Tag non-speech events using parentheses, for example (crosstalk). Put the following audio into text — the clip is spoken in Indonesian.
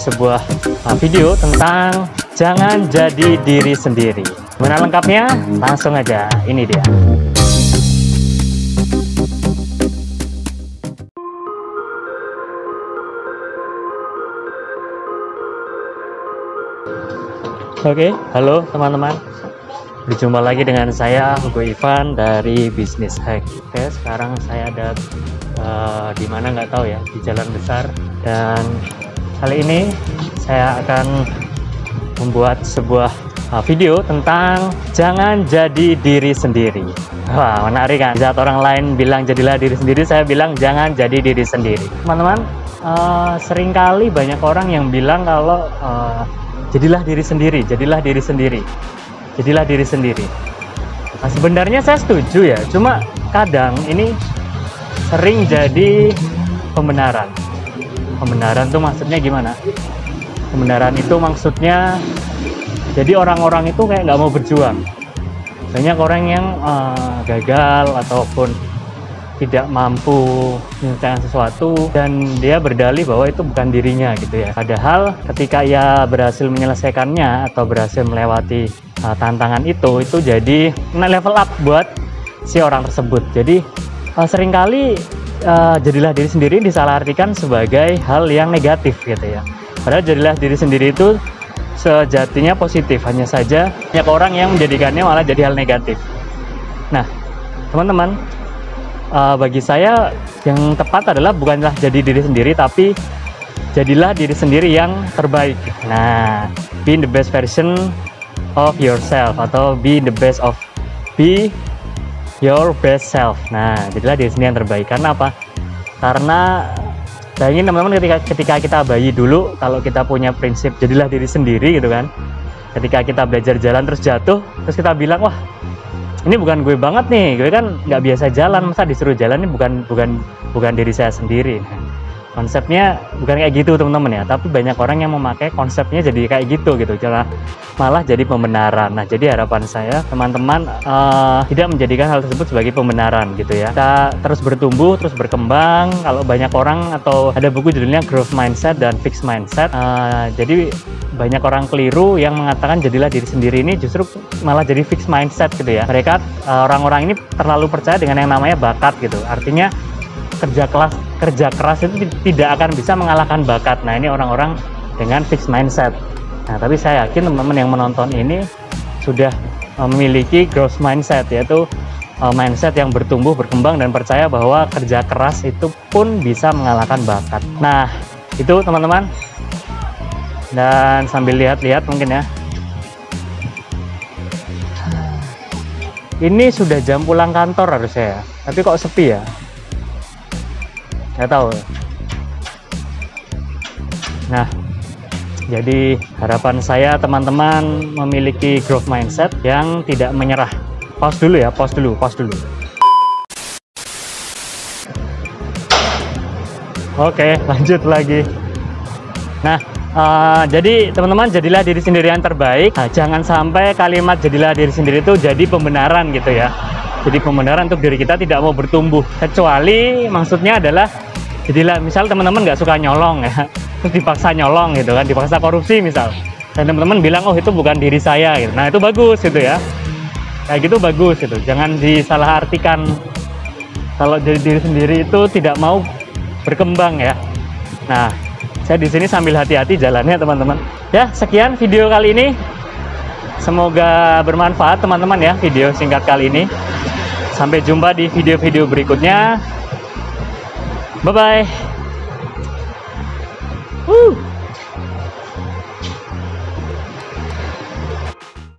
sebuah uh, video tentang jangan jadi diri sendiri. Gimana lengkapnya? Langsung aja, ini dia. Oke, halo teman-teman. Berjumpa lagi dengan saya Hugo Ivan dari Business Hack. Oke, sekarang saya ada uh, di mana nggak tahu ya, di jalan besar. Dan kali ini saya akan membuat sebuah uh, video tentang jangan jadi diri sendiri. Wah, menarik kan? Saat orang lain bilang jadilah diri sendiri, saya bilang jangan jadi diri sendiri. Teman-teman, uh, sering kali banyak orang yang bilang kalau uh, jadilah diri sendiri, jadilah diri sendiri, jadilah diri sendiri. Nah, sebenarnya saya setuju ya, cuma kadang ini sering jadi pembenaran. Pembenaran tuh maksudnya gimana? Pembenaran itu maksudnya jadi orang-orang itu kayak nggak mau berjuang. Banyak orang yang uh, gagal ataupun tidak mampu menyelesaikan sesuatu dan dia berdalih bahwa itu bukan dirinya gitu ya. Padahal ketika ia berhasil menyelesaikannya atau berhasil melewati uh, tantangan itu, itu jadi level up buat si orang tersebut. Jadi uh, sering kali uh, jadilah diri sendiri disalahartikan sebagai hal yang negatif gitu ya. Padahal jadilah diri sendiri itu sejatinya positif, hanya saja banyak orang yang menjadikannya malah jadi hal negatif. Nah, teman-teman, uh, bagi saya yang tepat adalah bukanlah jadi diri sendiri tapi jadilah diri sendiri yang terbaik nah be the best version of yourself atau be the best of be your best self. Nah jadilah diri sendiri yang terbaik. Karena apa? Karena bayangin teman-teman ketika ketika kita bayi dulu kalau kita punya prinsip jadilah diri sendiri gitu kan. Ketika kita belajar jalan terus jatuh terus kita bilang wah ini bukan gue banget nih. Gue kan nggak biasa jalan. Masa disuruh jalan ini bukan bukan bukan diri saya sendiri konsepnya bukan kayak gitu teman-teman ya. Tapi banyak orang yang memakai konsepnya jadi kayak gitu gitu. Malah malah jadi pembenaran. Nah jadi harapan saya teman-teman uh, tidak menjadikan hal tersebut sebagai pembenaran gitu ya. Kita terus bertumbuh terus berkembang. Kalau banyak orang atau ada buku judulnya growth mindset dan fixed mindset uh, jadi banyak orang keliru yang mengatakan jadilah diri sendiri ini justru malah jadi fixed mindset gitu ya. Mereka eh, orang-orang ini terlalu percaya dengan yang namanya bakat gitu. Artinya kerja keras kerja keras itu tidak akan bisa mengalahkan bakat. Nah ini orang-orang dengan fixed mindset. Nah tapi saya yakin teman-teman yang menonton ini sudah memiliki growth mindset yaitu uh, mindset yang bertumbuh berkembang dan percaya bahwa kerja keras itu pun bisa mengalahkan bakat. Nah itu teman-teman. Dan sambil lihat-lihat mungkin ya. Ini sudah jam pulang kantor harusnya ya. Tapi kok sepi ya nggak tahu nah jadi harapan saya teman-teman memiliki growth mindset yang tidak menyerah pause dulu ya pause dulu pause dulu oke lanjut lagi nah Uh, jadi teman-teman jadilah diri sendiri yang terbaik. Nah, jangan sampai kalimat jadilah diri sendiri itu jadi pembenaran gitu ya. Jadi pembenaran untuk diri kita tidak mau bertumbuh. Kecuali maksudnya adalah jadilah misal teman-teman nggak suka nyolong ya terus (laughs) dipaksa nyolong gitu kan dipaksa korupsi misal. Dan teman-teman bilang oh itu bukan diri saya gitu. Nah itu bagus gitu ya. Kayak gitu bagus gitu. Jangan disalahartikan. Kalau jadi diri sendiri itu tidak mau berkembang ya. Nah saya di sini sambil hati-hati jalannya teman-teman. Ya sekian video kali ini. Semoga bermanfaat teman-teman ya video singkat kali ini. Sampai jumpa di video-video berikutnya Bye-bye. Woo!